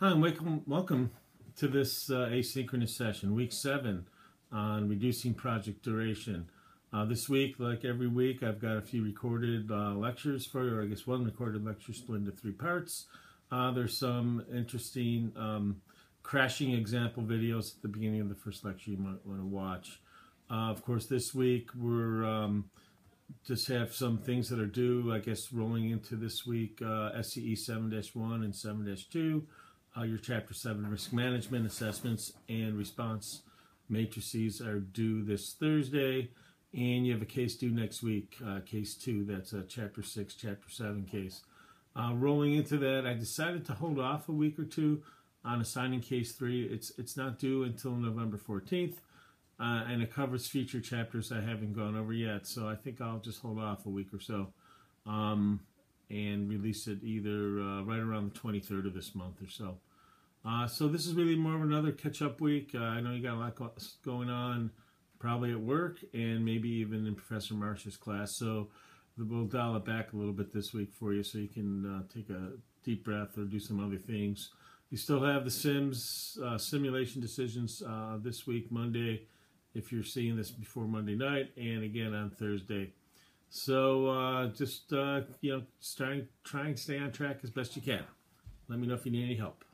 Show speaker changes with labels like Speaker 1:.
Speaker 1: Hi, and welcome, welcome to this uh, asynchronous session, week seven on reducing project duration. Uh, this week, like every week, I've got a few recorded uh, lectures for you, or I guess one recorded lecture split into three parts. Uh, there's some interesting um, crashing example videos at the beginning of the first lecture you might want to watch. Uh, of course, this week we're um, just have some things that are due, I guess, rolling into this week, uh, SCE 7-1 and 7-2, your Chapter 7 risk management assessments and response matrices are due this Thursday, and you have a case due next week, uh, case 2, that's a Chapter 6, Chapter 7 case. Uh, rolling into that, I decided to hold off a week or two on assigning case 3. It's, it's not due until November 14th uh, and it covers future chapters I haven't gone over yet. So I think I'll just hold off a week or so um, and release it either uh, right around the 23rd of this month or so. Uh, so this is really more of another catch-up week. Uh, I know you got a lot going on, probably at work and maybe even in Professor Marsh's class. So we'll dial it back a little bit this week for you so you can uh, take a deep breath or do some other things. You still have the Sims uh, simulation decisions this week, Monday, if you're seeing this before Monday night and again on Thursday. So uh, just, uh, you know, try, try and stay on track as best you can. Let me know if you need any help.